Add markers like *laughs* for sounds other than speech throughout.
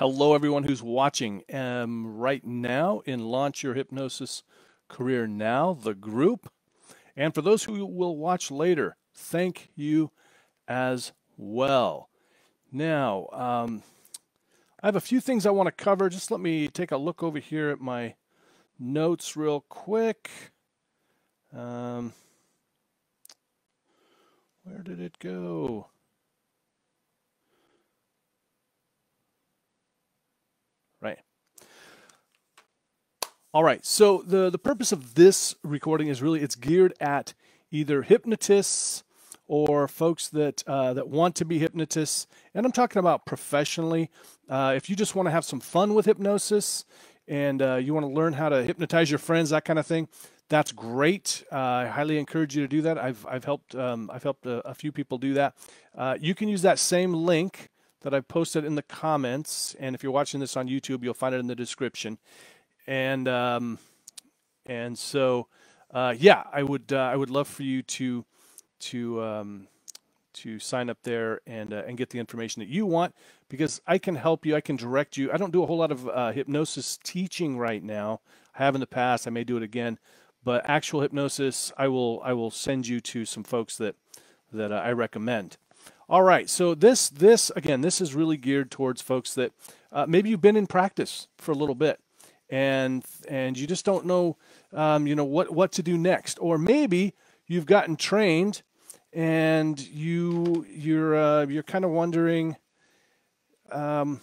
Hello, everyone who's watching um, right now in Launch Your Hypnosis Career Now, the group. And for those who will watch later, thank you as well. Now, um, I have a few things I want to cover. Just let me take a look over here at my notes real quick. Um, where did it go? Right. All right. So the the purpose of this recording is really it's geared at either hypnotists or folks that uh, that want to be hypnotists, and I'm talking about professionally. Uh, if you just want to have some fun with hypnosis and uh, you want to learn how to hypnotize your friends, that kind of thing, that's great. Uh, I highly encourage you to do that. I've I've helped um, I've helped a, a, few people do that. Uh, you can use that same link that I've posted in the comments. And if you're watching this on YouTube, you'll find it in the description. And um, and so uh, yeah, I would uh, I would love for you to to um, to sign up there and uh, and get the information that you want because I can help you. I can direct you. I don't do a whole lot of uh, hypnosis teaching right now. I have in the past. I may do it again, but actual hypnosis, I will I will send you to some folks that that uh, I recommend. All right, so this this again, this is really geared towards folks that uh, maybe you've been in practice for a little bit, and and you just don't know, um, you know what what to do next, or maybe you've gotten trained, and you you're uh, you're kind of wondering, um,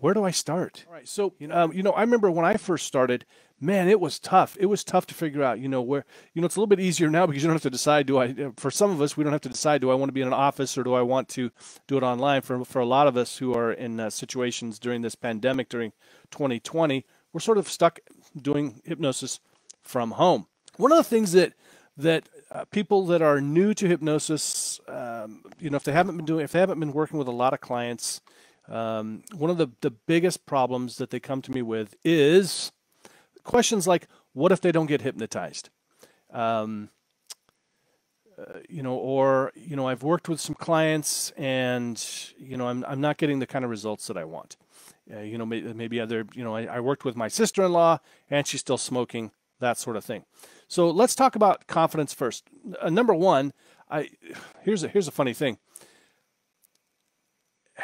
where do I start? All right, so you know, um, you know, I remember when I first started, man, it was tough. It was tough to figure out, you know, where, you know, it's a little bit easier now because you don't have to decide, do I, for some of us, we don't have to decide, do I want to be in an office or do I want to do it online? For, for a lot of us who are in uh, situations during this pandemic, during 2020, we're sort of stuck doing hypnosis from home. One of the things that, that uh, people that are new to hypnosis, um, you know, if they haven't been doing, if they haven't been working with a lot of clients, um, one of the, the biggest problems that they come to me with is questions like, what if they don't get hypnotized? Um, uh, you know, or you know, I've worked with some clients, and you know, I'm I'm not getting the kind of results that I want. Uh, you know, maybe, maybe other, you know, I, I worked with my sister-in-law, and she's still smoking, that sort of thing. So let's talk about confidence first. Uh, number one, I *sighs* here's a here's a funny thing.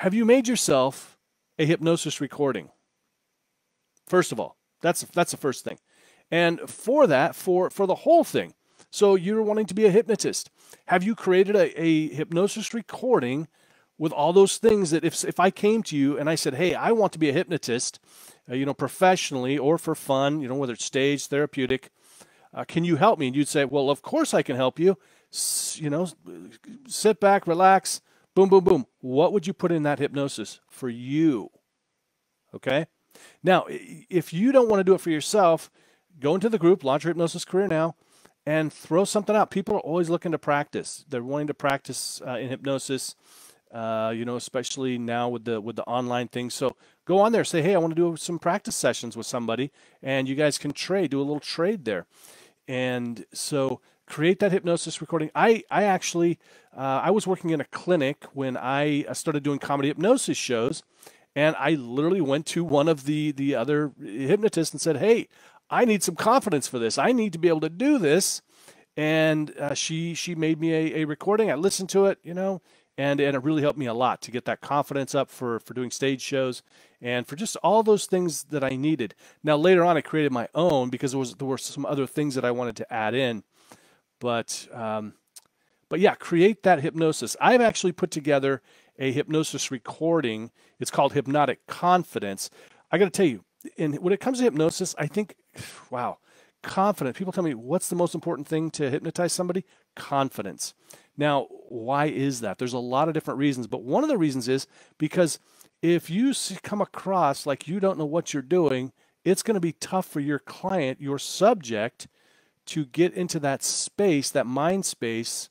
Have you made yourself a hypnosis recording? First of all, that's that's the first thing. And for that, for for the whole thing, so you're wanting to be a hypnotist. Have you created a, a hypnosis recording with all those things that if if I came to you and I said, "Hey, I want to be a hypnotist," uh, you know, professionally or for fun, you know, whether it's stage, therapeutic, uh, can you help me? And you'd say, "Well, of course I can help you." S- you know, sit back, relax, boom, boom, boom. What would you put in that hypnosis for you? Okay. Now, if you don't want to do it for yourself, go into the group, Launch Your Hypnosis Career Now, and throw something out. People are always looking to practice. They're wanting to practice uh, in hypnosis. Uh, you know, especially now with the with the online thing. So go on there, say, hey, I want to do some practice sessions with somebody, and you guys can trade, do a little trade there. And so create that hypnosis recording. I I actually uh, I was working in a clinic when I started doing comedy hypnosis shows, and I literally went to one of the the other hypnotists and said, "Hey, I need some confidence for this. I need to be able to do this." And uh, she she made me a, a recording. I listened to it, you know, and and it really helped me a lot to get that confidence up for for doing stage shows and for just all those things that I needed. Now later on, I created my own because there was there were some other things that I wanted to add in, but um, but yeah, create that hypnosis. I've actually put together a hypnosis recording. It's called Hypnotic Confidence. I got to tell you, and when it comes to hypnosis, I think, wow, confidence. People tell me, what's the most important thing to hypnotize somebody? Confidence. Now, why is that? There's a lot of different reasons, but one of the reasons is because if you come across like you don't know what you're doing, it's going to be tough for your client, your subject, to get into that space, that mind space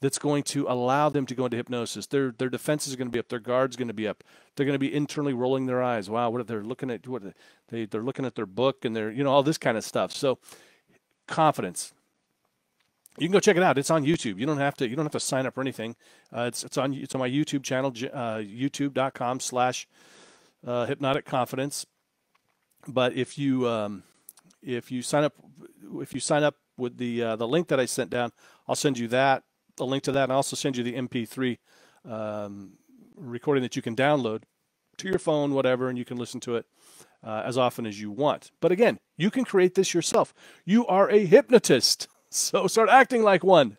that's going to allow them to go into hypnosis. Their their defenses are going to be up. Their guard's going to be up. They're going to be internally rolling their eyes. Wow, what are they looking at? What they they're looking at their book and they're you know all this kind of stuff. So confidence. you can go check it out. It's on YouTube. You don't have to. You don't have to sign up or anything. Uh, it's it's on it's on my YouTube channel, uh, YouTube.com slash uh, Hypnotic Confidence. But if you um, if you sign up if you sign up with the uh, the link that I sent down, I'll send you that the link to that, and I'll also send you the MP3 um, recording that you can download to your phone, whatever, and you can listen to it uh, as often as you want. But again, you can create this yourself. You are a hypnotist. *laughs* So start acting like one.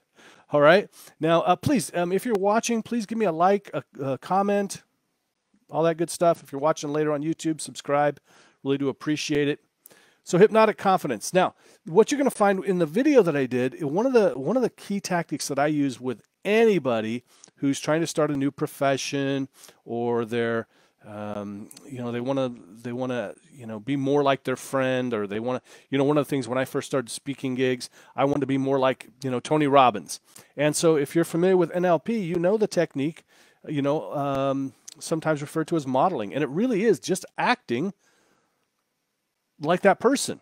All right. Now, uh, please, um, if you're watching, please give me a like, a, a, comment, all that good stuff. If you're watching later on YouTube, subscribe. Really do appreciate it. So hypnotic confidence. Now, what you're going to find in the video that I did, one of the one of the key tactics that I use with anybody who's trying to start a new profession or they're um, you know they want to they want to you know be more like their friend or they want to you know one of the things when i first started speaking gigs i wanted to be more like you know tony robbins and so if you're familiar with nlp you know the technique you know um, sometimes referred to as modeling and it really is just acting like that person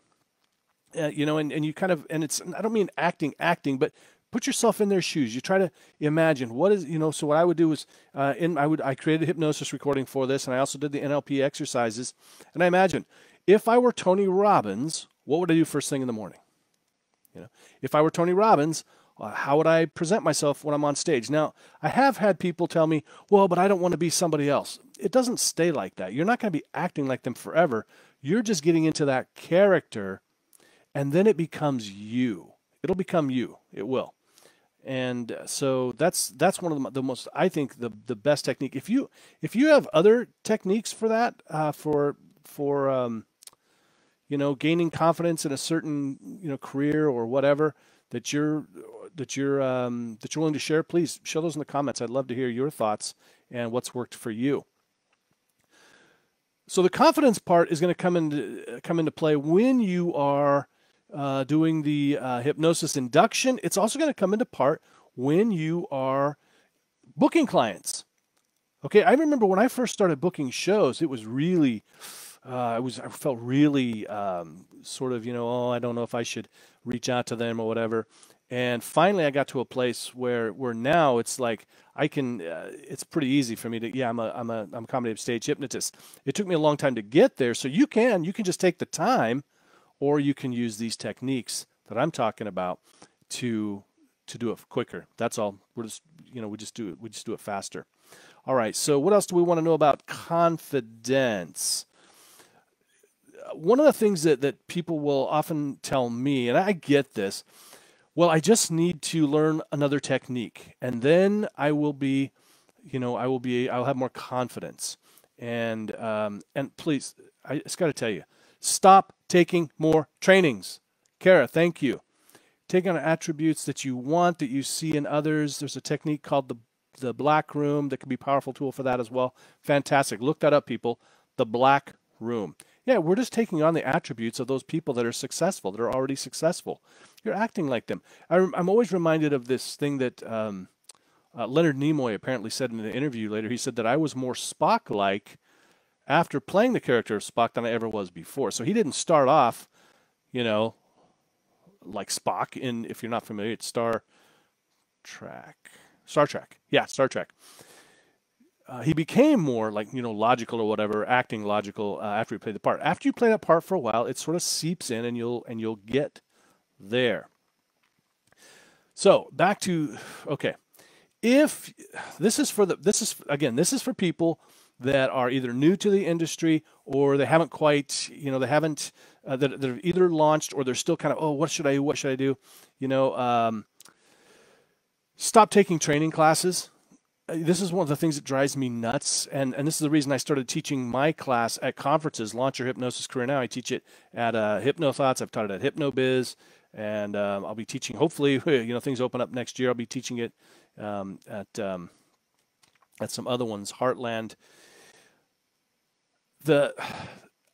uh, you know and, and you kind of and it's i don't mean acting acting but put yourself in their shoes. You try to imagine what is you know. So what I would do is, uh, in I would I created a hypnosis recording for this, and I also did the NLP exercises. And I imagine if I were Tony Robbins, what would I do first thing in the morning? You know, if I were Tony Robbins, uh, how would I present myself when I'm on stage? Now, I have had people tell me, well, but I don't want to be somebody else. It doesn't stay like that. You're not going to be acting like them forever. You're just getting into that character, and then it becomes you. It'll become you. It will and so that's that's one of the, the, most I think the the best technique. If you if you have other techniques for that uh, for for um, you know gaining confidence in a certain you know career or whatever that you're that you're um, that you're willing to share, please show those in the comments. I'd love to hear your thoughts and what's worked for you. So the confidence part is going to come into come into play when you are uh, doing the uh, hypnosis induction. It's also going to come into part when you are booking clients. Okay, I remember when I first started booking shows, it was really, uh, I was I felt really um, sort of you know oh I don't know if I should reach out to them or whatever. And finally, I got to a place where where now it's like I can. Uh, it's pretty easy for me to. Yeah, I'm a I'm a I'm a accommodative stage hypnotist. It took me a long time to get there, so you can you can just take the time or you can use these techniques that I'm talking about to to do it quicker. That's all. We're just you know we just do it we just do it faster. All right. So what else do we want to know about confidence? One of the things that that people will often tell me, and I get this, well, I just need to learn another technique, and then I will be, you know, I will be, I'll have more confidence. And um, and please, I just got to tell you, Stop taking more trainings. Kara, thank you. Take on attributes that you want, that you see in others. There's a technique called the, the black room that can be a powerful tool for that as well. Fantastic. Look that up, people. The black room. Yeah, we're just taking on the attributes of those people that are successful, that are already successful. You're acting like them. I, am always reminded of this thing that um, uh, Leonard Nimoy apparently said in an interview later. He said that I was more Spock like after playing the character of Spock than I ever was before. So he didn't start off, you know, like Spock in if you're not familiar, it's Star Trek. Star Trek. Yeah, Star Trek. Uh, he became more like you know logical or whatever, acting logical uh, after he played the part. After you play that part for a while, it sort of seeps in, and you'll and you'll get there. So back to okay, if this is for the this is again this is for people that are either new to the industry or they haven't quite, you know, they haven't, uh, that, are either launched or they're still kind of, oh, what should I? What should I do? You know, um, stop taking training classes. This is one of the things that drives me nuts. And, and this is the reason I started teaching my class at conferences, Launch Your Hypnosis Career Now. I teach it at uh, HypnoThoughts. I've taught it at HypnoBiz. And um, I'll be teaching, hopefully, *laughs* you know, things open up next year. I'll be teaching it um, at, um, at some other ones, Heartland the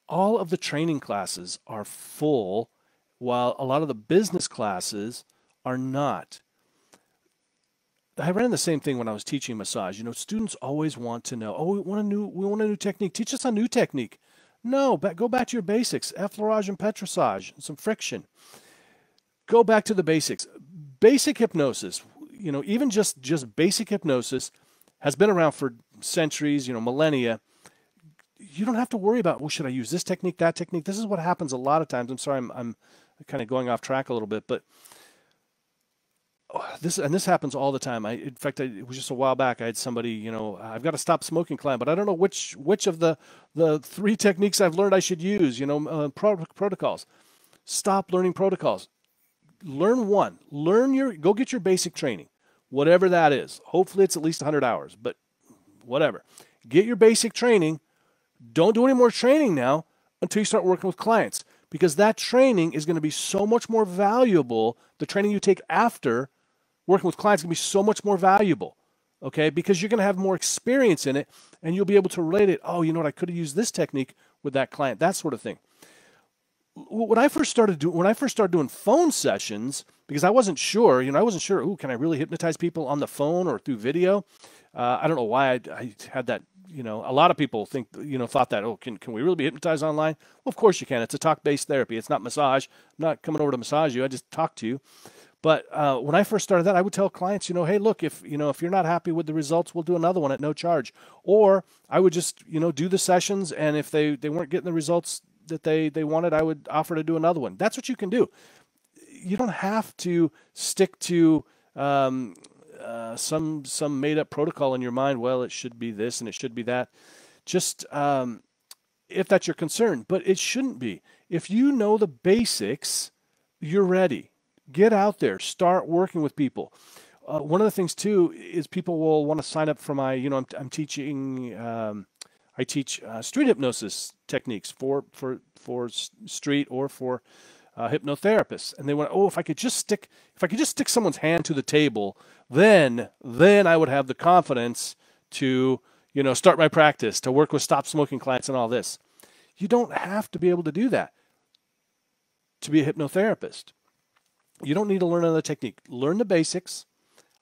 all of the training classes are full while a lot of the business classes are not. I ran the same thing when I was teaching massage. You know, students always want to know, oh, we want a new, we want a new technique. Teach us a new technique. No, go back to your basics: effleurage and petrissage, some friction. Go back to the basics. basic hypnosis, you know, even just just basic hypnosis has been around for centuries, you know, millennia. You don't have to worry about, well, should I use this technique, that technique? This is what happens a lot of times. I'm sorry, I'm, I'm kind of going off track a little bit, but this and this happens all the time. I, in fact, I, it was just a while back. I had somebody, you know, I've got to stop smoking, client, but I don't know which which of the the three techniques I've learned I should use. You know, uh, pro- protocols. Stop learning protocols. Learn one. Learn your. Go get your basic training, whatever that is. Hopefully, it's at least 100 hours, but whatever. Get your basic training. Don't do any more training now until you start working with clients because that training is going to be so much more valuable. The training you take after working with clients is going to be so much more valuable, okay? Because you're going to have more experience in it and you'll be able to relate it. Oh, you know what? I could have used this technique with that client, that sort of thing. When I first started doing when I first started doing phone sessions, because I wasn't sure, you know, I wasn't sure. Ooh, can I really hypnotize people on the phone or through video? Uh, I don't know why I, I had that you know, a lot of people think, you know, thought that, oh, can, can we really be hypnotized online? Well, of course you can. It's a talk based therapy. It's not massage. I'm not coming over to massage you. I just talk to you. But uh, when I first started that, I would tell clients, you know, hey, look, if you know if you're not happy with the results, we'll do another one at no charge. Or I would just, you know, do the sessions, and if they they weren't getting the results that they they wanted, I would offer to do another one. That's what you can do. You don't have to stick to um, uh, some some made up protocol in your mind. Well, it should be this and it should be that. Just um, if that's your concern, but it shouldn't be. If you know the basics, you're ready Get out there, start working with people. Uh, one of the things too is people will want to sign up for my, you know, I'm, I'm teaching, um, I teach uh, street hypnosis techniques for for for street or for uh, hypnotherapists, and they want, oh, if I could just stick, if I could just stick someone's hand to the table, then then I would have the confidence to, you know, start my practice, to work with stop smoking clients and all this. You don't have to be able to do that to be a hypnotherapist. You don't need to learn another technique. Learn the basics.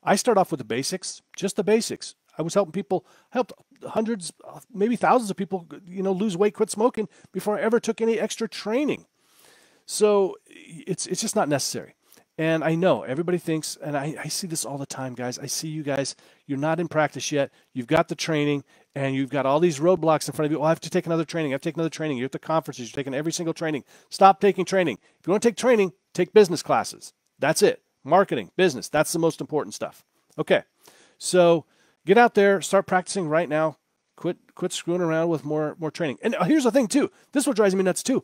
I start off with the basics, just the basics. I was helping people, helped hundreds, maybe thousands of people, you know, lose weight, quit smoking before I ever took any extra training. So it's it's just not necessary. And I know everybody thinks, and I, I see this all the time, guys. I see you guys, you're not in practice yet. You've got the training and you've got all these roadblocks in front of you. Oh, I have to take another training. I have to take another training. You're at the conferences, you're taking every single training. Stop taking training. If you want to take training, take business classes. That's it. Marketing, business, that's the most important stuff. Okay. So get out there, start practicing right now. Quit quit screwing around with more more training. And uh, here's the thing too. This is what drives me nuts too.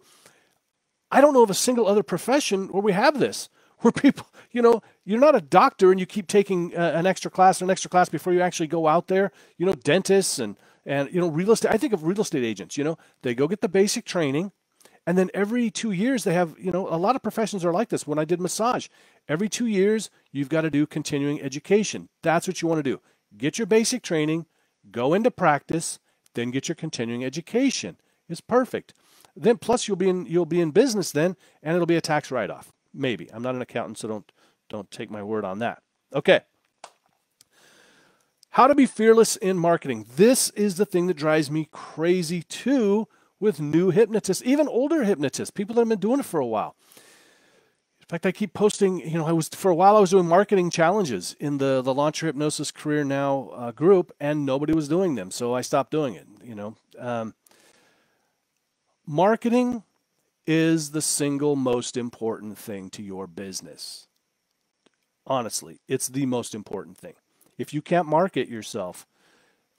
I don't know of a single other profession where we have this *laughs* where people, you know, you're not a doctor and you keep taking uh, an extra class or an extra class before you actually go out there. You know, dentists and and you know, real estate. I think of real estate agents. You know, they go get the basic training, and then every two years they have. You know, a lot of professions are like this. When I did massage, every two years you've got to do continuing education. That's what you want to do. Get your basic training, go into practice, then get your continuing education. It's perfect. Then plus you'll be in you'll be in business then, and it'll be a tax write off. Maybe. I'm not an accountant, so don't don't take my word on that. Okay. How to be fearless in marketing. This is the thing that drives me crazy too with new hypnotists, even older hypnotists, people that have been doing it for a while. In fact, I keep posting, you know, I was for a while I was doing marketing challenges in the the Launch Your Hypnosis Career Now uh, group, and nobody was doing them, so I stopped doing it. You know, um, marketing is the single most important thing to your business. Honestly, it's the most important thing. If you can't market yourself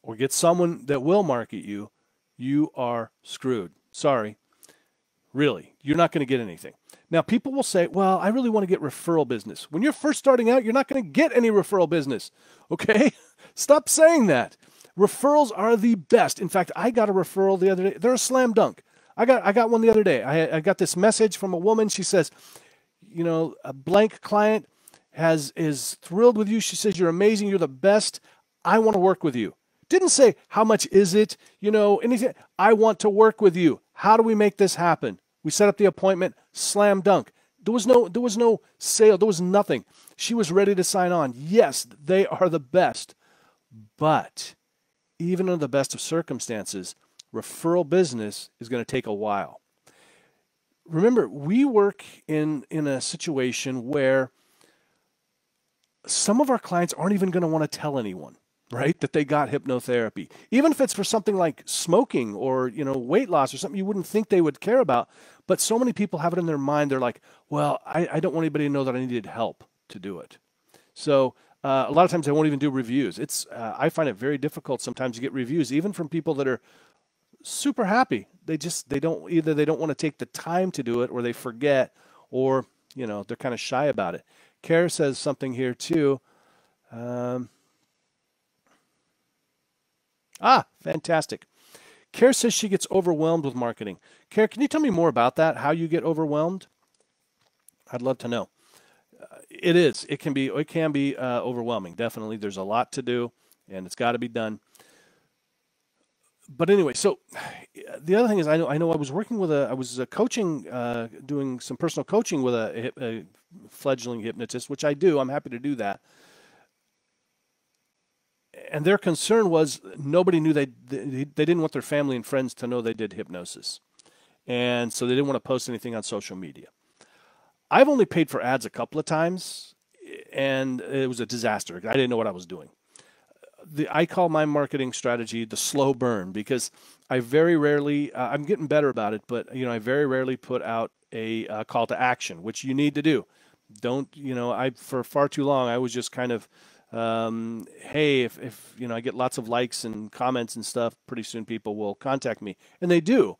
or get someone that will market you, you are screwed. Sorry. Really, you're not going to get anything. Now, people will say, well, I really want to get referral business. When you're first starting out, you're not going to get any referral business. Okay? *laughs* Stop saying that. Referrals are the best. In fact, I got a referral the other day. They're a slam dunk. I got I got one the other day. I I got this message from a woman. She says, you know, a blank client has is thrilled with you. She says you're amazing. You're the best. I want to work with you. Didn't say how much is it, you know, anything. I want to work with you. How do we make this happen? We set up the appointment. Slam dunk. There was no there was no sale. There was nothing. She was ready to sign on. Yes, they are the best. But even in the best of circumstances, referral business is going to take a while. Remember, we work in, in a situation where some of our clients aren't even going to want to tell anyone right that they got hypnotherapy. Even if it's for something like smoking or you know weight loss or something you wouldn't think they would care about but so many people have it in their mind they're like well i, I don't want anybody to know that i needed help to do it. So uh, a lot of times they won't even do reviews. It's uh, i find it very difficult sometimes to get reviews even from people that are super happy they just they don't either they don't want to take the time to do it or they forget or you know they're kind of shy about it Kara says something here too um, Ah, fantastic. Kara says she gets overwhelmed with marketing. Kara, can you tell me more about that? How you get overwhelmed? I'd love to know. Uh, it is. It can be. It can be uh, overwhelming. Definitely, there's a lot to do, and it's got to be done. But anyway, so *sighs* the other thing is, I know. I know. I was working with a. I was uh, coaching, uh, doing some personal coaching with a, a fledgling hypnotist, which I do. I'm happy to do that and their concern was nobody knew they they didn't want their family and friends to know they did hypnosis, and so they didn't want to post anything on social media. I've only paid for ads a couple of times, and it was a disaster. I didn't know what I was doing. The, I call my marketing strategy the slow burn because I very rarely. Uh, I'm getting better about it, but you know I very rarely put out a uh, call to action, which you need to do. Don't you know? I for far too long I was just kind of um, hey, if, if you know I get lots of likes and comments and stuff, pretty soon people will contact me, and they do.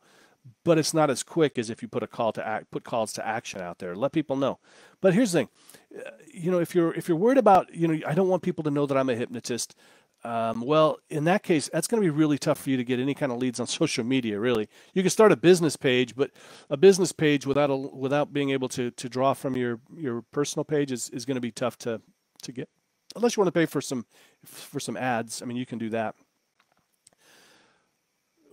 But it's not as quick as if you put a call to act, put calls to action out there. Let people know. But here's the thing, uh, you know, if you're if you're worried about, you know, I don't want people to know that I'm a hypnotist. Um, well, in that case, that's going to be really tough for you to get any kind of leads on *laughs* social media. Really, you can start a business page, but a business page without a, without being able to to draw from your your personal page is, is going to be tough to to get unless you want to pay for some for some ads. I mean, you can do that.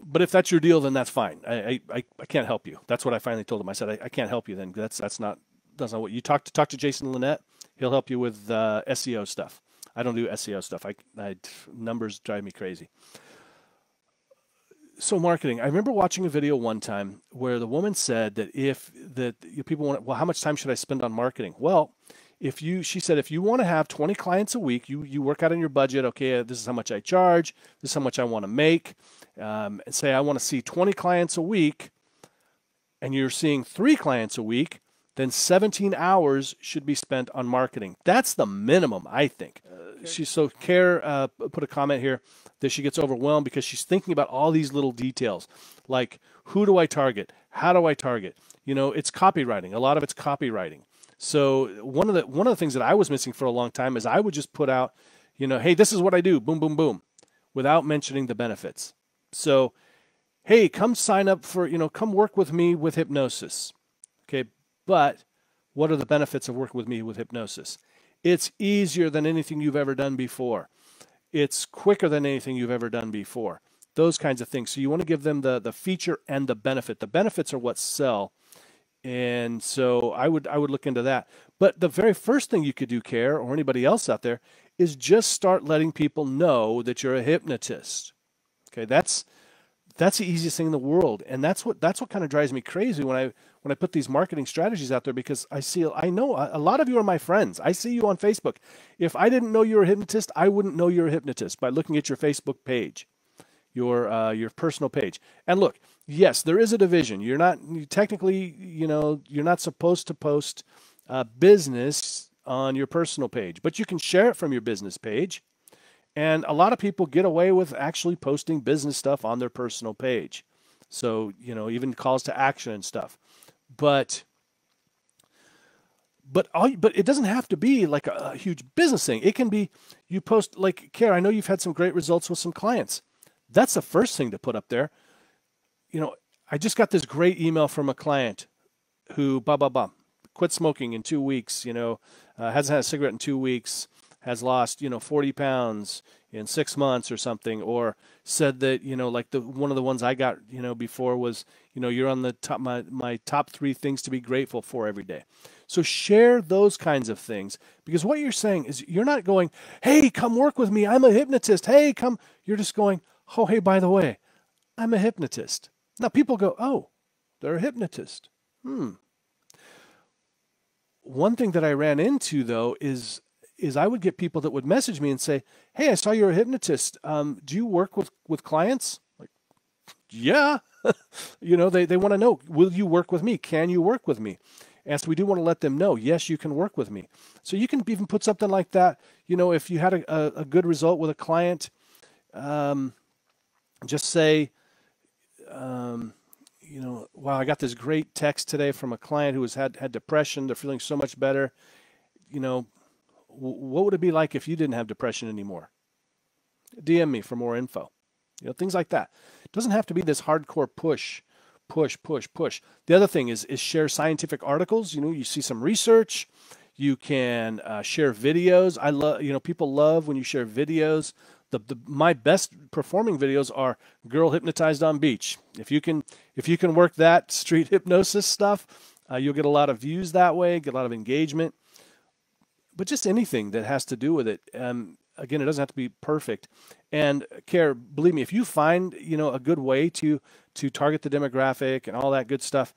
But if that's your deal, then that's fine. I, I, I can't help you. That's what I finally told him. I said I, I can't help you. Then that's that's not that's not what you talk to talk to Jason Linett. He'll help you with uh, SEO stuff. I don't do SEO stuff. I, I numbers drive me crazy. So marketing. I remember watching a video one time where the woman said that if that people want, well, how much time should I spend on marketing? Well, if you she said if you want to have 20 clients a week you you work out on your budget okay this is how much i charge this is how much i want to make um, and say i want to see 20 clients a week and you're seeing three clients a week then 17 hours should be spent on marketing. That's the minimum i think. Uh, she so Kara uh, put a comment here that she gets overwhelmed because she's thinking about all these little details like who do i target? How do i target? You know it's copywriting. A lot of it's copywriting. So one of the one of the things that I was missing for a long time is I would just put out, you know, hey, this is what I do, boom, boom, boom, without mentioning the benefits. So, hey, come sign up for, you know, come work with me with hypnosis. But what are the benefits of working with me with hypnosis? It's easier than anything you've ever done before. It's quicker than anything you've ever done before. Those kinds of things. So you want to give them the the feature and the benefit. The benefits are what sell and so I would I would look into that. But the very first thing you could do, Kara, or anybody else out there, is just start letting people know that you're a hypnotist. Okay, that's that's the easiest thing in the world, and that's what that's what kind of drives me crazy when I when I put these marketing strategies out there because I see I know a lot of you are my friends. I see you on Facebook. If I didn't know you're a hypnotist, I wouldn't know you're a hypnotist by looking at your Facebook page, your uh, your personal page. And look, yes, there is a division. You're not you technically, you know, you're not supposed to post uh, business on your personal page, but you can share it from your business page. And a lot of people get away with actually posting business stuff on their personal page. So, you know, even calls to action and stuff. But but all but it doesn't have to be like a, a huge business thing. It can be you post like Kara. I know you've had some great results with some clients. That's the first thing to put up there you know, I just got this great email from a client who, blah, blah, blah, quit smoking in two weeks, you know, uh, hasn't had a cigarette in two weeks, has lost, you know, 40 pounds in six months or something, or said that, you know, like the one of the ones I got, you know, before was, you know, you're on the top, my, my top three things to be grateful for every day. So share those kinds of things because what you're saying is you're not going, hey, come work with me. I'm a hypnotist. Hey, come. You're just going, oh, hey, by the way, I'm a hypnotist. Now people go, oh, they're a hypnotist. Hmm. One thing that I ran into though is is I would get people that would message me and say, "Hey, I saw you're a hypnotist. Um, do you work with with clients?" Like, yeah, *laughs* you know, they they want to know, "Will you work with me? Can you work with me?" And so we do want to let them know, yes, you can work with me. So you can even put something like that. You know, if you had a, a, good result with a client, um, just say, um, you know, wow, I got this great text today from a client who has had had depression. They're feeling so much better. You know, what would it be like if you didn't have depression anymore? DM me for more info. You know, things like that. It doesn't have to be this hardcore push, push, push, push. The other thing is is share scientific articles. You know, you see some research. You can uh, share videos. I love, you know, people love when you share videos. The, the my best performing videos are girl hypnotized on beach. If you can if you can work that *laughs* street hypnosis stuff, uh, you'll get a lot of views that way, get a lot of engagement. But just anything that has to do with it. Um, again, it doesn't have to be perfect. And Kara, believe me, if you find you know a good way to to target the demographic and all that good stuff,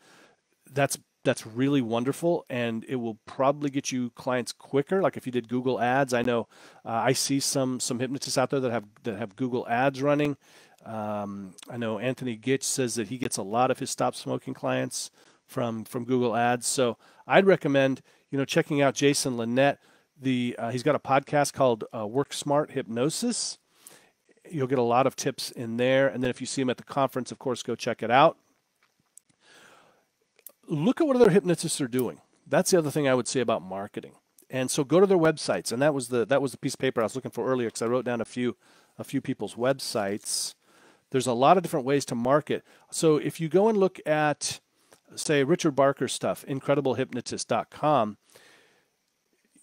that's that's really wonderful and it will probably get you clients quicker like if you did google ads i know uh, i see some some hypnotists out there that have that have google ads running um, i know anthony gitch says that he gets a lot of his stop smoking clients from from google ads so i'd recommend you know checking out jason linett the uh, he's got a podcast called uh, work smart hypnosis you'll get a lot of tips in there and then if you see him at the conference of course go check it out look at what other hypnotists are doing. That's the other thing I would say about marketing. And so go to their websites, and that was the that was the piece of paper I was looking for earlier because I wrote down a few a few people's websites. There's a lot of different ways to market. So if you go and look at say Richard Barker stuff, incrediblehypnotist.com,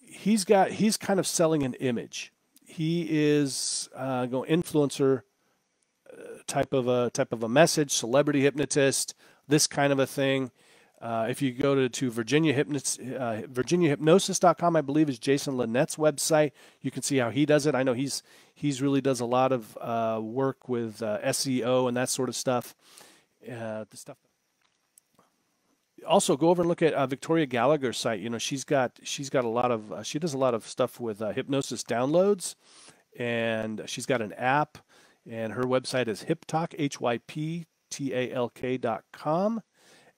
he's got he's kind of selling an image. He is uh, go influencer uh, type of a type of a message, celebrity hypnotist, this kind of a thing. Uh, if you go to, to Virginia, Hypnos, uh, VirginiaHypnosis.com, I believe is Jason Linett's website. You can see how he does it. I know he's he's really does a lot of uh, work with uh, SEO and that sort of stuff. Uh, the stuff. Also, go over and look at uh, Victoria Gallagher's site. You know, she's got she's got a lot of she does a lot of stuff with hypnosis downloads, and she's got an app. And her website is hyptalk h y p t a l k dot com.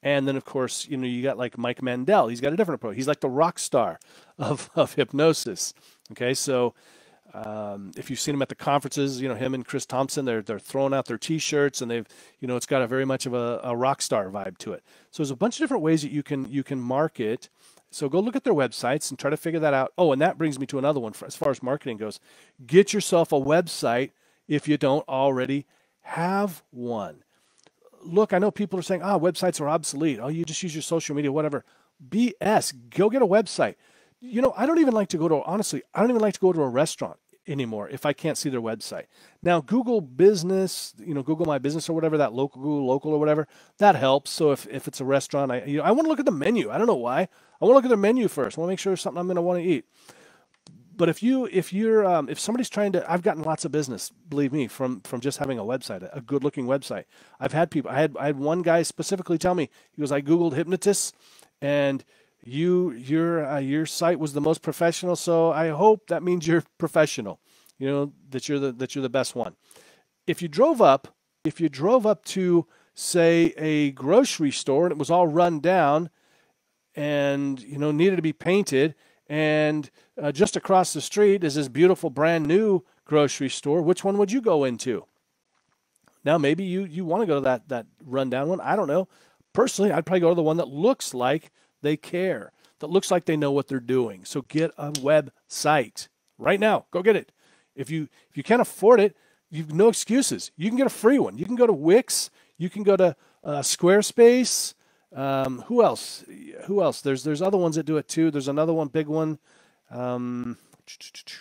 And then, of course, you know, you got like Mike Mandel. He's got a different approach. He's like the rock star of, of hypnosis. Okay, so um, if you've seen him at the conferences, you know him and Chris Thompson, they're they're throwing out their T-shirts, and they've you know it's got a very much of a, a rock star vibe to it. So there's a bunch of different ways that you can you can market. So go look at their websites and try to figure that out. Oh, and that brings me to another one for, as far as marketing goes. Get yourself a website if you don't already have one look, I know people are saying, ah, oh, websites are obsolete. Oh, you just use your social media, whatever. BS. Go get a website. You know, I don't even like to go to, honestly, I don't even like to go to a restaurant anymore if I can't see their website. Now, Google Business, you know, Google My Business or whatever, that local Google local or whatever, that helps. So if, if it's a restaurant, I you know, I want to look at the menu. I don't know why. I want to look at the menu first. I want to make sure there's something I'm going to want to eat but if you if you're um, if somebody's trying to i've gotten lots of business believe me from from just having a website a good looking website i've had people i had i had one guy specifically tell me he was i googled hypnotists and you your uh, your site was the most professional so i hope that means you're professional you know that you're the that you're the best one if you drove up if you drove up to say a grocery store and it was all run down and you know needed to be painted and uh, just across the street is this beautiful brand new grocery store. Which one would you go into? Now, maybe you, you want to go to that, that rundown one. I don't know. Personally, I'd probably go to the one that looks like they care, that looks like they know what they're doing. So get a website right now. Go get it. If you if you can't afford it, you've no excuses. You can get a free one. You can go to Wix. You can go to uh, Squarespace. Um, who else? Who else? There's there's other ones that do it too. There's another one, big one. Um,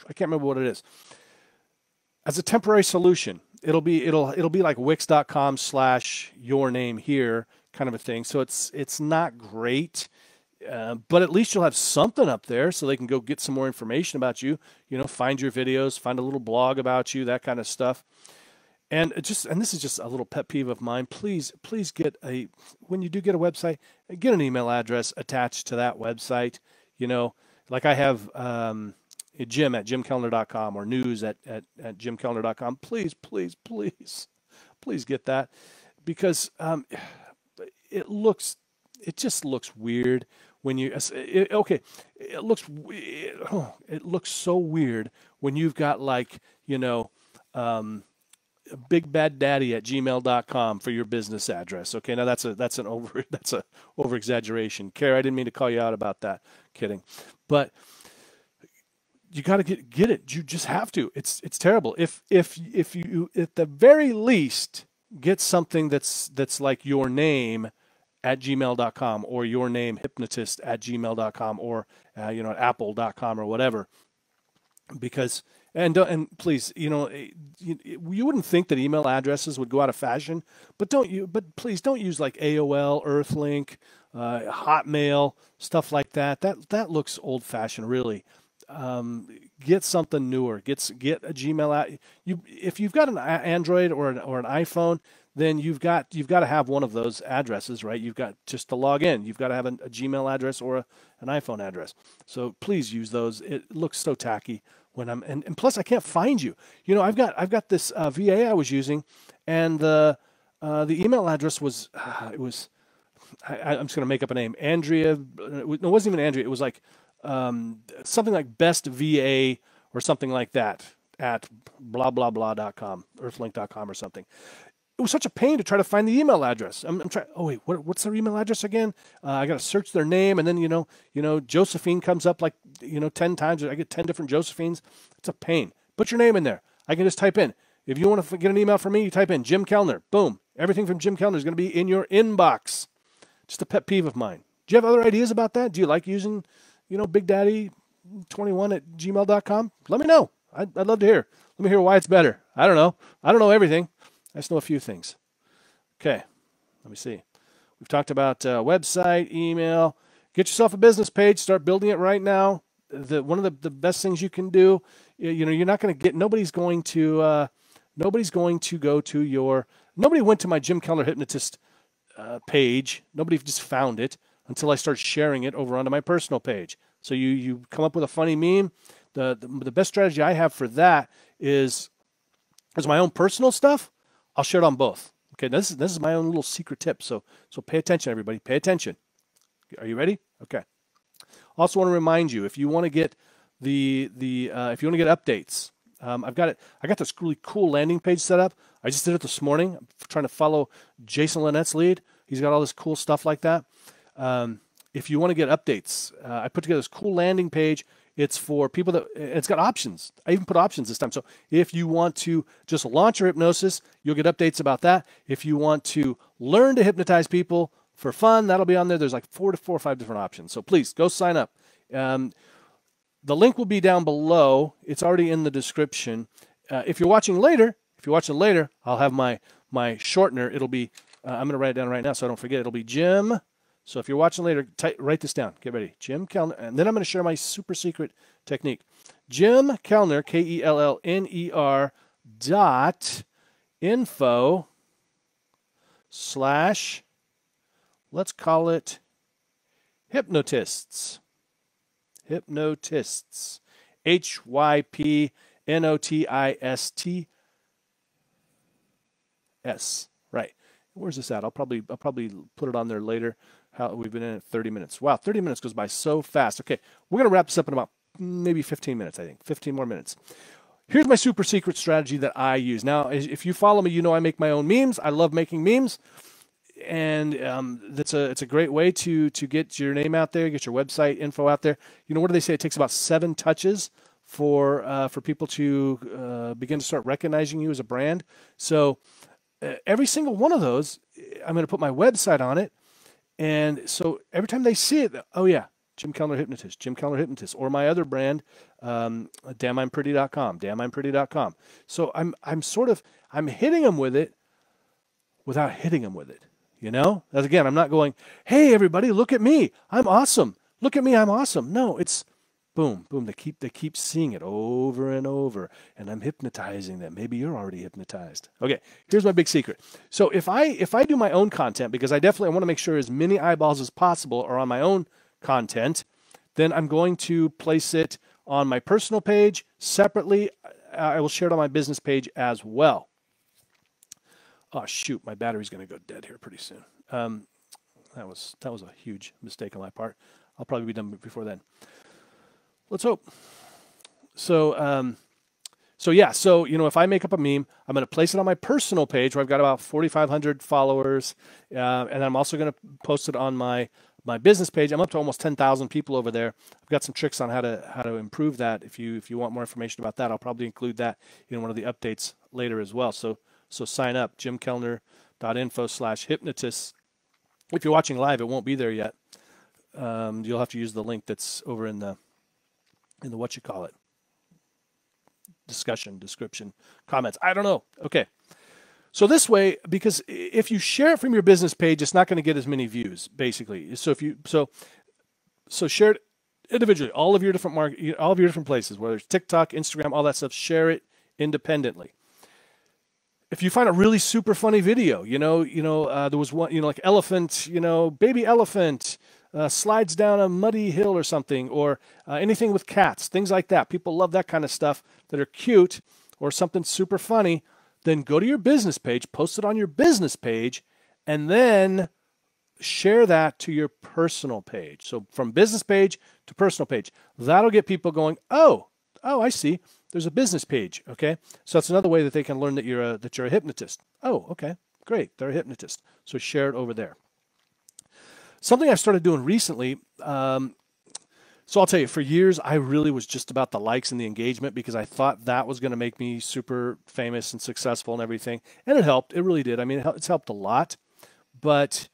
I can't remember what it is. As a temporary solution, it'll be it'll it'll be like Wix.com slash your name here kind of a thing. So it's it's not great, uh, but at least you'll have something up there so they can go get some more information about you. You know, find your videos, find a little blog about you, that kind of stuff. And just and this is just a little pet peeve of mine. Please, please get a when you do get a website, get an email address attached to that website. You know, like I have, um, jim at jimkellner.com or news at, at, at jimkellner.com. Please, please, please, *laughs* please get that because um, it looks, it just looks weird when you, okay, it looks, it, oh, it looks so weird when you've got like, you know, um, big bad daddy at gmail.com for your business address. Okay now that's a that's an over *laughs* that's a over exaggeration Kara i didn't mean to call you out about that. Kidding. But you got to get get it. You just have to. It's it's terrible. If if if you at the very least get something that's that's like your name at gmail.com or your name hypnotist at gmail.com or uh, you know at apple.com or whatever because and and please, you know, eh, you, you, wouldn't think that email addresses would go out of fashion, but don't you? But please don't use like AOL, Earthlink, uh, Hotmail, stuff like that. That that looks old fashioned, really. Um, get something newer. Get get a Gmail. You if you've got an Android or an, or an iPhone, then you've got you've got to have one of those addresses, right? You've got just to log in. You've got to have a, a Gmail address or a, an iPhone address. So please use those. It looks so tacky when I'm and, and plus I can't find you. You know, I've got I've got this uh, VA I was using, and the uh, the email address was uh, it was I, am just gonna make up a name. Andrea. It wasn't even Andrea. It was like um, something like Best VA or something like that at blah blah blah.com, earthlink.com or something it was such a pain to try to find the email address. I'm, I'm trying. Oh wait, what, what's their email address again? Uh, I got to search their name, and then you know, you know, Josephine comes up like you know ten times. I get ten different Josephines. It's a pain. Put your name in there. I can just type in. If you want to get an email from me, you type in Jim Kellner. Boom. Everything from Jim Kellner is going to be in your inbox. Just a pet peeve of mine. Do you have other ideas about that? Do you like using, you know, Big Daddy 21 at gmail.com? Let me know. I'd, I'd love to hear. Let me hear why it's better. I don't know. I don't know everything. I just know a few things. Okay, let me see. We've talked about uh, website, email. Get yourself a business page. Start building it right now. The one of the, the best things you can do. You know, you're not going to get. Nobody's going to. Uh, nobody's going to go to your. Nobody went to my Jim Kellner hypnotist uh, page. Nobody just found it until I start sharing it over onto my personal page. So you you come up with a funny meme. The, the, the best strategy I have for that is is my own personal stuff I'll share it on both. Okay, this is this is my own little secret tip. So so pay attention, everybody. Pay attention. Are you ready? Okay. Also want to remind you if you want to get the the uh, if you want to get updates, um, I've got it. I got this really cool landing page set up. I just did it this morning. I'm trying to follow Jason Linett's lead. He's got all this cool stuff like that. Um, if you want to get updates, uh, I put together this cool landing page. It's for people that it's got options. I even put options this time. So if you want to just launch your hypnosis, you'll get updates about that. If you want to learn to hypnotize people for fun, that'll be on there. There's like four to four or five different options. So please go sign up. Um, the link will be down below. It's already in the description. Uh, if you're watching later, if you're watching later, I'll have my my shortener. It'll be uh, I'm going to write it down right now so I don't forget. It'll be Jim so if you're watching later, type, write this down. Get ready. Jim Kellner. And then I'm going to share my super secret technique. Jim Kellner, K E L L N E R dot info slash, let's call it hypnotists. Hypnotists. H Y P N O T I S T S. Right. Where's this at? I'll probably I'll probably put it on there later. How we've been in it 30 minutes. Wow, 30 minutes goes by so fast. Okay, we're gonna wrap this up in about maybe 15 minutes. I think 15 more minutes. Here's my super secret strategy that I use. Now, if you follow me, you know I make my own memes. I love making memes, and um, that's a it's a great way to to get your name out there, get your website info out there. You know what do they say? It takes about seven touches for uh, for people to uh, begin to start recognizing you as a brand. So uh, every single one of those, I'm going to put my website on it. And so every time they see it, oh yeah, Jim Kellner Hypnotist, Jim Kellner Hypnotist, or my other brand, um, damnimepretty.com. So I'm I'm sort of I'm hitting them with it without hitting them with it. You know, as again, I'm not going, hey everybody, look at me, I'm awesome. Look at me, I'm awesome. No, it's boom, boom. They keep they keep seeing it over and over, and I'm hypnotizing them. Maybe you're already hypnotized. Okay, here's my big secret. So if I if I do my own content, because I definitely I want to make sure as many eyeballs as possible are on my own content, then I'm going to place it on my personal page separately. I will share it on my business page as well. Oh shoot, my battery's going to go dead here pretty soon. Um, that was that was a huge mistake on my part. I'll probably be done before then. Let's hope. So, um, so yeah, so you know, if I make up a meme, I'm going to place it on my personal page where I've got about 4,500 followers, uh, and I'm also going to post it on my my business page. I'm up to almost 10,000 people over there. I've got some tricks on how to how to improve that. If you if you want more information about that, I'll probably include that in one of the updates later as well. So so sign up jimkellner.info slash hypnotist. If you're watching live, it won't be there yet. Um, you'll have to use the link that's over in the in the what you call it discussion, description, comments. I don't know. Okay. So this way, because if you share it from your business page, it's not going to get as many views, basically. So if you so so share it individually, all of your different market, all of your different places, whether it's TikTok, Instagram, all that stuff, share it independently. If you find a really super funny video, you know, you know, uh, there was one, you know, like elephant, you know, baby elephant, uh, slides down a muddy hill or something, or uh, anything with cats, things like that. People love that kind of stuff that are cute or something super funny. Then go to your business page, post it on your business page, and then share that to your personal page. So from business page to personal page, that'll get people going. Oh, oh, I see. There's a business page. Okay, so that's another way that they can learn that you're a that you're a hypnotist. Oh, okay, great. They're a hypnotist. So share it over there. Something I've started doing recently. Um, so I'll tell you, for years, I really was just about the likes and the engagement because I thought that was going to make me super famous and successful and everything. And it helped. It really did. I mean, it's helped a lot. But,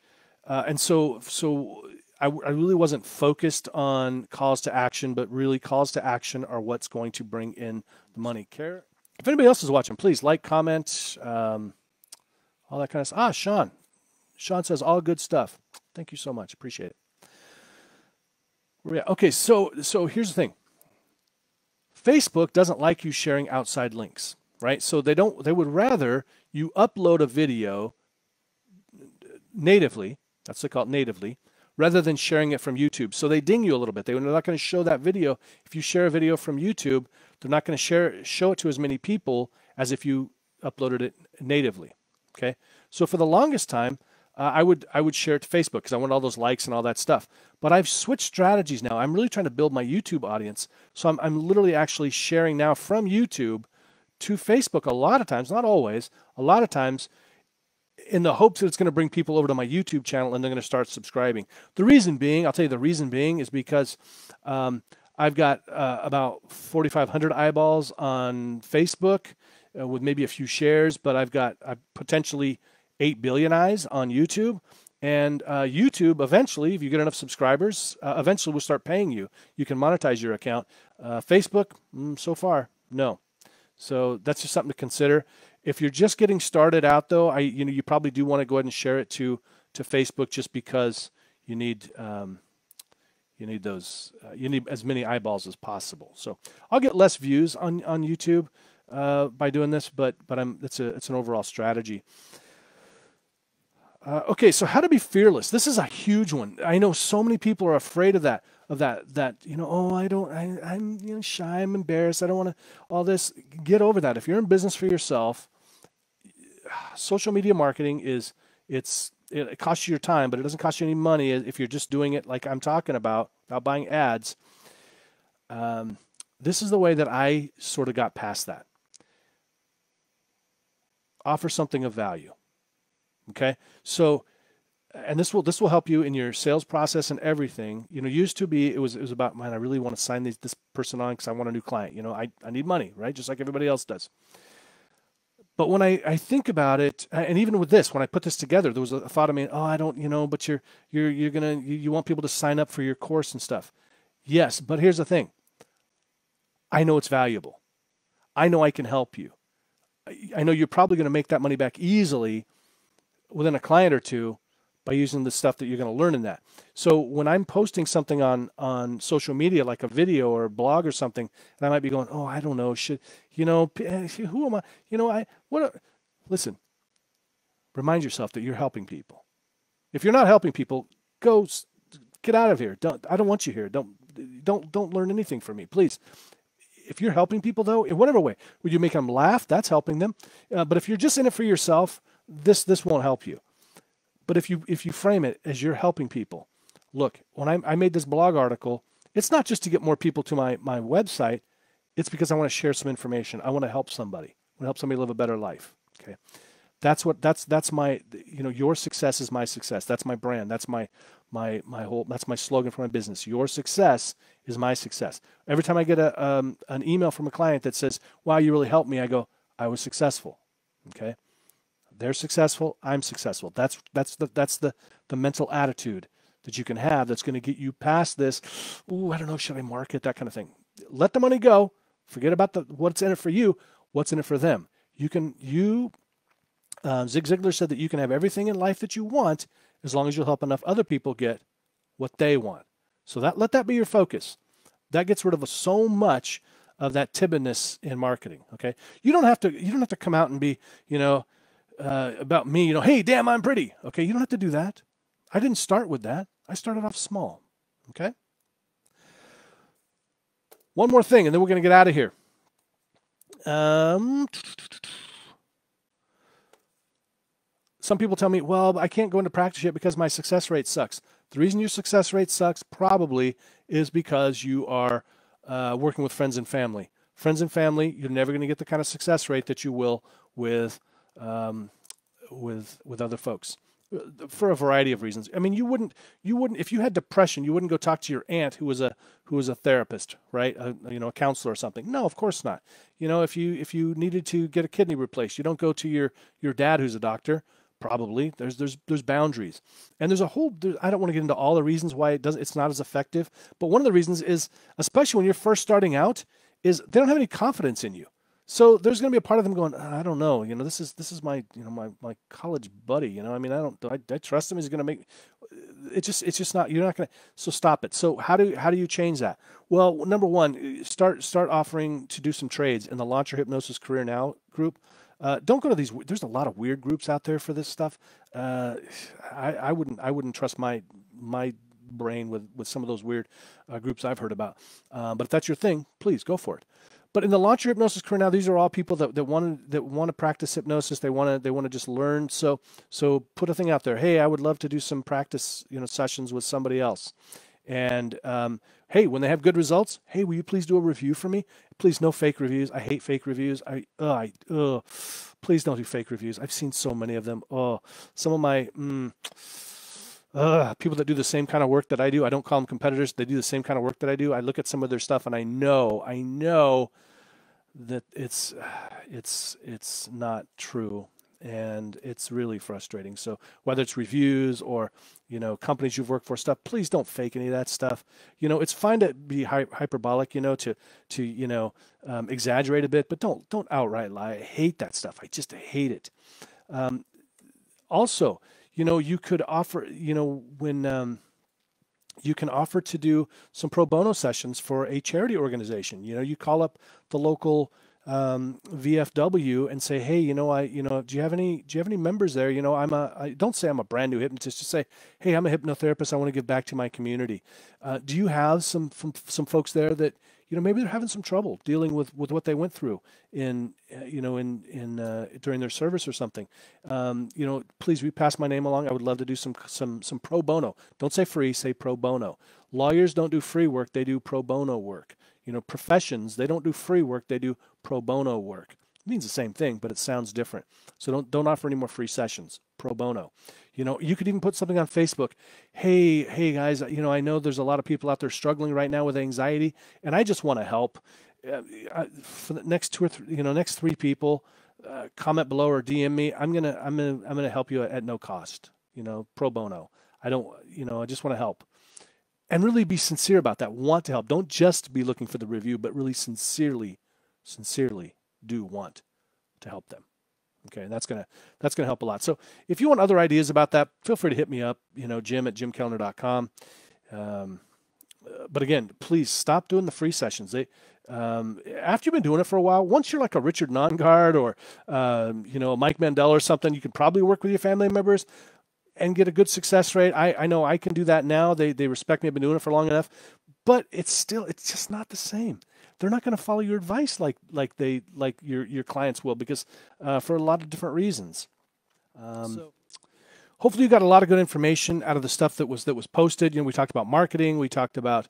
uh, and so, so I, I really wasn't focused on calls to action, but really calls to action are what's going to bring in the money. Care. If anybody else is watching, please like, comment, um, all that kind of stuff. Ah, Sean. Sean says all good stuff. Thank you so much. Appreciate it. Okay, so so here's the thing. Facebook doesn't like you sharing outside links, right? So they don't they would rather you upload a video natively, that's what they call it natively, rather than sharing it from YouTube. So they ding you a little bit. They're not going to show that video. If you share a video from YouTube, they're not going to share show it to as many people as if you uploaded it natively. Okay. So for the longest time, uh, I would I would share it to Facebook because I want all those likes and all that stuff. But I've switched strategies now. I'm really trying to build my YouTube audience. So I'm, I'm literally actually sharing now from YouTube to Facebook a lot of times, not always, a lot of times in the hopes that it's going to bring people over to my YouTube channel and they're going to start subscribing. The reason being, I'll tell you the reason being is because um, I've got uh, about 4,500 eyeballs on Facebook uh, with maybe a few shares, but I've got I potentially – 8 billion eyes on YouTube. And uh, YouTube, eventually, if you get enough subscribers, uh, eventually will start paying you. You can monetize your account. Uh, Facebook, mm, so far, no. So that's just something to consider. If you're just getting started out, though, I you know you probably do want to go ahead and share it to to Facebook just because you need um, you need those uh, you need as many eyeballs as possible. So I'll get less views on on YouTube uh, by doing this, but but I'm it's a it's an overall strategy. Uh, okay, so how to be fearless. This is a huge one. I know so many people are afraid of that. Of that. That you know. Oh, I don't. I, I'm you know shy. I'm embarrassed. I don't want to. All this. Get over that. If you're in business for yourself, social media marketing is. It's. It costs you your time, but it doesn't cost you any money if you're just doing it like I'm talking about, about buying ads. Um, this is the way that I sort of got past that. Offer something of value Okay, so and this will this will help you in your sales process and everything. You know, used to be it was it was about man, I really want to sign these, this person on because I want a new client. You know, I I need money, right? Just like everybody else does. But when I, I think about it, and even with this, when I put this together, there was a thought of me, oh, I don't, you know, but you're you're you're gonna you, you want people to sign up for your course and stuff. Yes, but here's the thing. I know it's valuable. I know I can help you. I know you're probably going to make that money back easily within a client or two by using the stuff that you're going to learn in that. So when I'm posting something on on social media, like a video or a blog or something, and I might be going, "Oh, I don't know, should you know eh, who am I? You know, I what? Are, listen, remind yourself that you're helping people. If you're not helping people, go get out of here. Don't I don't want you here. Don't don't don't learn anything from me, please. If you're helping people though, in whatever way, would you make them laugh? That's helping them. Uh, but if you're just in it for yourself, this this won't help you. But if you if you frame it as you're helping people, look, when I, I made this blog article, it's not just to get more people to my my website. It's because I want to share some information. I want to help somebody. I want to help somebody live a better life. Okay. That's what that's that's my you know your success is my success. That's my brand. That's my my my whole that's my slogan for my business. Your success is my success. Every time I get a um, an email from a client that says, "Wow, you really helped me," I go, "I was successful." Okay, they're successful. I'm successful. That's that's the that's the the mental attitude that you can have. That's going to get you past this. Ooh, I don't know. Should I market that kind of thing? Let the money go. Forget about the what's in it for you. What's in it for them? You can you uh, Zig Ziglar said that you can have everything in life that you want as long as you'll help enough other people get what they want. So that let that be your focus. That gets rid of so much of that timidness in marketing. Okay, you don't have to you don't have to come out and be you know uh, about me. You know, hey, damn, I'm pretty. Okay, you don't have to do that. I didn't start with that. I started off small. Okay. One more thing, and then we're going to get out of here. Um, some people tell me, well, I can't go into practice yet because my success rate sucks. The reason your success rate sucks probably is because you are uh, working with friends and family. Friends and family, you're never going to get the kind of success rate that you will with um, with with other folks for a variety of reasons. I mean, you wouldn't you wouldn't if you had depression, you wouldn't go talk to your aunt who was a who was a therapist, right? A, you know, a counselor or something. No, of course not. You know, if you if you needed to get a kidney replaced, you don't go to your your dad who's a doctor probably there's there's there's boundaries and there's a whole i don't want to get into all the reasons why it does it's not as effective but one of the reasons is especially when you're first starting out is they don't have any confidence in you so there's going to be a part of them going i don't know you know this is this is my you know my my college buddy you know i mean i don't i, I trust him he's going to make it just it's just not you're not going to so stop it so how do how do you change that well number one start start offering to do some trades in the Launch Your hypnosis career now group uh, don't go to these. There's a lot of weird groups out there for this stuff. Uh, *sighs* I, I, wouldn't. I wouldn't trust my my brain with with some of those weird uh, groups I've heard about. Uh, but if that's your thing, please go for it. But in the launch your hypnosis career now, these are all people that, that want that want to practice hypnosis. They want to they want to just learn. So so put a thing out there. Hey, I would love to do some practice you know sessions with somebody else. And um, hey, when they have good results, hey, will you please do a review for me? Please, no fake reviews. I hate fake reviews. I, uh, I, please don't do fake reviews. I've seen so many of them. Oh, some of my, mm, people that do the same kind of work that I do. I don't call them competitors. They do the same kind of work that I do. I look at some of their stuff and I know, I know that it's, *sighs* it's, it's not true and it's really frustrating. So whether it's reviews or you know companies you've worked for stuff, please don't fake any of that stuff. You know it's fine to be hy- hyperbolic, you know, to to you know um, exaggerate a bit, but don't don't outright lie. I hate that stuff. I just hate it. Um, also, you know, you could offer, you know, when um, you can offer to do some pro bono sessions for a charity organization. You know, you call up the local um, VFW and say, hey, you know, I, you know, do you have any, do you have any members there? You know, I'm a, I don't say I'm a brand new hypnotist. Just say, hey, I'm a hypnotherapist. I want to give back to my community. Uh, do you have some, some, some folks there that, you know, maybe they're having some trouble dealing with, with what they went through in, uh, you know, in, in, uh, during their service or something. Um, you know, please pass my name along. I would love to do some, some, some pro bono. Don't say free, say pro bono. Lawyers don't do free work. They do pro bono work. You know, professions, they don't do free work, they do pro bono work. It means the same thing, but it sounds different. So don't don't offer any more free sessions. Pro bono. You know, you could even put something on Facebook. Hey, hey guys, you know, I know there's a lot of people out there struggling right now with anxiety, and I just want to help. Uh, for the next two or three, you know, next three people, uh, comment below or DM me. I'm gonna, I'm gonna, I'm gonna help you at, at no cost. You know, pro bono. I don't, you know, I just want to help and really be sincere about that. Want to help. Don't just be looking for the review, but really sincerely, sincerely do want to help them. Okay, and that's gonna that's gonna help a lot. So if you want other ideas about that, feel free to hit me up. You know, Jim at jimkellner.com. Um, but again, please stop doing the free sessions. They um, after you've been doing it for a while, once you're like a Richard Nongard or um, you know Mike Mandel or something, you can probably work with your family members and get a good success rate. I, I know I can do that now. They, they respect me. I've been doing it for long enough. but it's still it's just not the same. They're not going to follow your advice like like they like your your clients will because uh, for a lot of different reasons. Um, so hopefully you got a lot of good information out of the stuff that was that was posted. You know, we talked about marketing, we talked about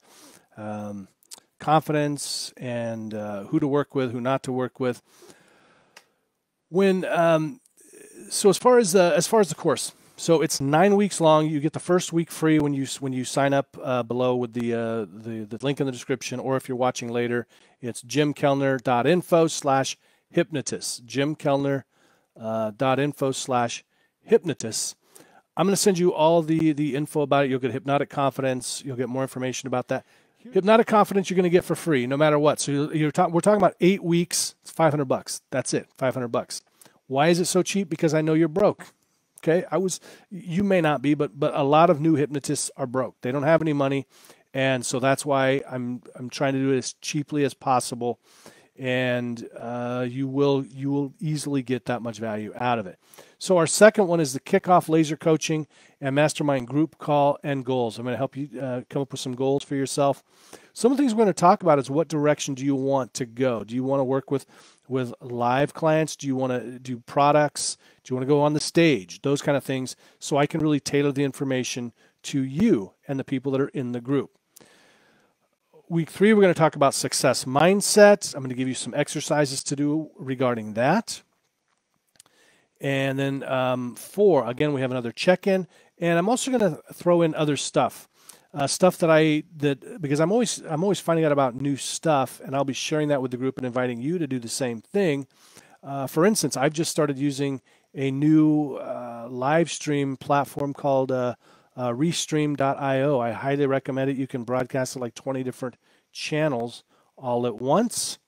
um, confidence and uh, who to work with, who not to work with. When um, so as far as uh, as far as the course, so it's nine weeks long. You get the first week free when you when you sign up uh, below with the, uh, the the link in the description, or if you're watching later, it's jimkellner.info slash hypnotist. jimkellner.info uh, slash hypnotist. I'm going to send you all the the info about it. You'll get hypnotic confidence. You'll get more information about that. Hypnotic confidence you're going to get for free, no matter what. So you're, you're we're talking about eight weeks. It's 500 bucks. That's it. 500 bucks. Why is it so cheap? Because I know you're broke. Okay, I was. You may not be, but but a lot of new hypnotists are broke. They don't have any money, and so that's why I'm I'm trying to do it as cheaply as possible, and uh, you will you will easily get that much value out of it. So our second one is the kickoff laser coaching and mastermind group call and goals. I'm going to help you uh, come up with some goals for yourself. Some of the things we're going to talk about is what direction do you want to go? Do you want to work with with live clients? Do you want to do products? Do you want to go on the stage? Those kind of things. So I can really tailor the information to you and the people that are in the group. Week three, we're going to talk about success mindset. I'm going to give you some exercises to do regarding that. And then um, four, again, we have another check-in, and I'm also going to throw in other stuff, uh, stuff that I that because I'm always I'm always finding out about new stuff, and I'll be sharing that with the group and inviting you to do the same thing. Uh, for instance, I've just started using a new uh, live stream platform called uh, uh, Restream.io. I highly recommend it. You can broadcast to like 20 different channels all at once.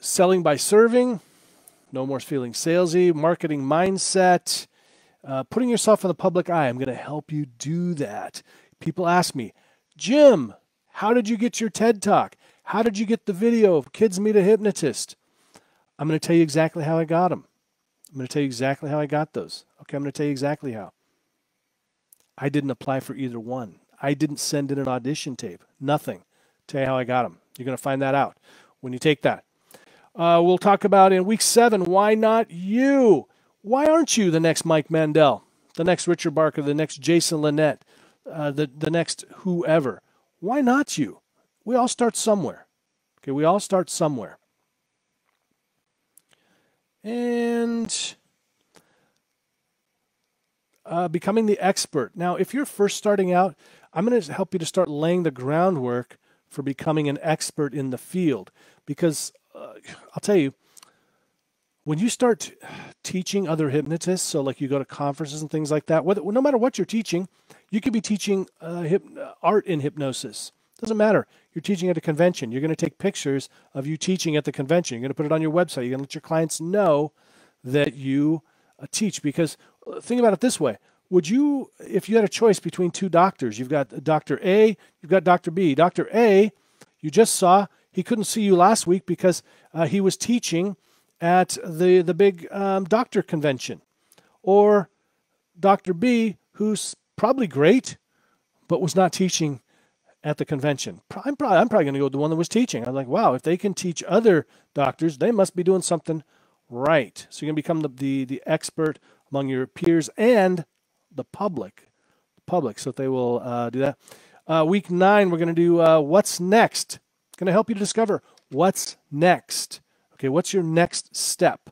Selling by serving no more feeling salesy, marketing mindset, uh, putting yourself in the public eye. I'm going to help you do that. People ask me, Jim, how did you get your TED Talk? How did you get the video of Kids Meet a Hypnotist? I'm going to tell you exactly how I got them. I'm going to tell you exactly how I got those. Okay, I'm going to tell you exactly how. I didn't apply for either one. I didn't send in an audition tape. Nothing. Tell you how I got them. You're going to find that out when you take that. Uh, we'll talk about in week seven why not you? Why aren't you the next Mike Mandel, the next Richard Barker, the next Jason Linett, uh, the, the next whoever? Why not you? We all start somewhere. Okay, we all start somewhere. And uh, becoming the expert. Now, if you're first starting out, I'm going to help you to start laying the groundwork for becoming an expert in the field because uh, I'll tell you, when you start teaching other hypnotists, so like you go to conferences and things like that, whether, no matter what you're teaching, you could be teaching uh, hip, art in hypnosis. Doesn't matter. You're teaching at a convention. You're going to take pictures of you teaching at the convention. You're going to put it on your website. You're going to let your clients know that you uh, teach. Because uh, think about it this way: Would you, if you had a choice between two doctors, you've got Doctor A, you've got Doctor B. Doctor A, you just saw he couldn't see you last week because uh, he was teaching at the, the big um, doctor convention. Or Dr. B, who's probably great, but was not teaching at the convention. I'm probably, I'm probably going to go with the one that was teaching. I'm like, wow, if they can teach other doctors, they must be doing something right. So you're going to become the, the, the expert among your peers and the public. The public, so they will uh, do that. Uh, week nine, we're going to do uh, what's next going to help you to discover what's next. Okay, what's your next step?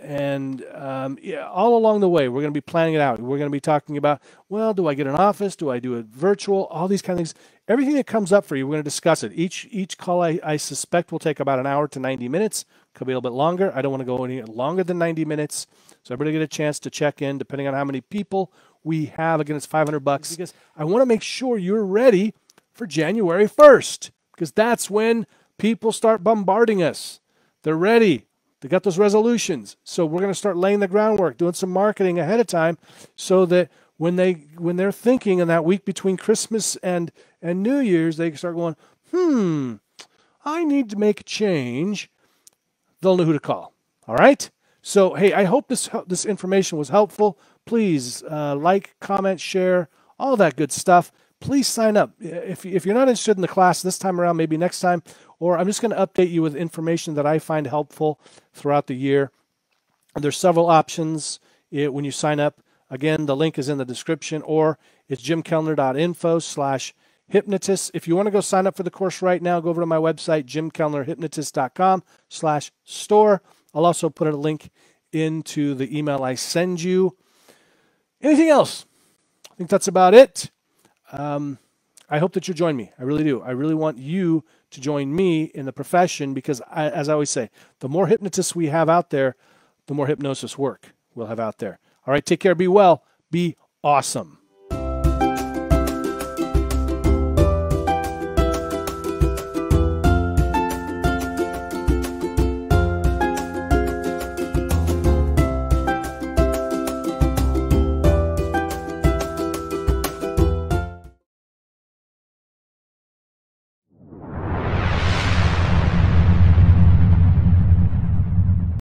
And um, yeah, all along the way, we're going to be planning it out. We're going to be talking about, well, do I get an office? Do I do it virtual? All these kind of things. Everything that comes up for you, we're going to discuss it. Each each call, I, I suspect, will take about an hour to 90 minutes. Could be a little bit longer. I don't want to go any longer than 90 minutes. So everybody get a chance to check in, depending on how many people we have. Again, it's 500 bucks because I want to make sure you're ready for January 1st because that's when people start bombarding us. They're ready. They got those resolutions. So we're going to start laying the groundwork, doing some marketing ahead of time so that when they when they're thinking in that week between Christmas and and New Year's, they start going, "Hmm, I need to make a change." They'll know who to call. All right? So, hey, I hope this this information was helpful. Please uh, like, comment, share all that good stuff. Please sign up. If, if you're not interested in the class this time around, maybe next time, or I'm just going to update you with information that I find helpful throughout the year. There's several options eh, when you sign up. Again, the link is in the description, or it's jimkellner.info slash hypnotist. If you want to go sign up for the course right now, go over to my website, jimkellnerhypnotist.com slash store. I'll also put a link into the email I send you. Anything else? I think that's about it. Um, I hope that you join me. I really do. I really want you to join me in the profession because, I, as I always say, the more hypnotists we have out there, the more hypnosis work we'll have out there. All right, take care, be well, be awesome.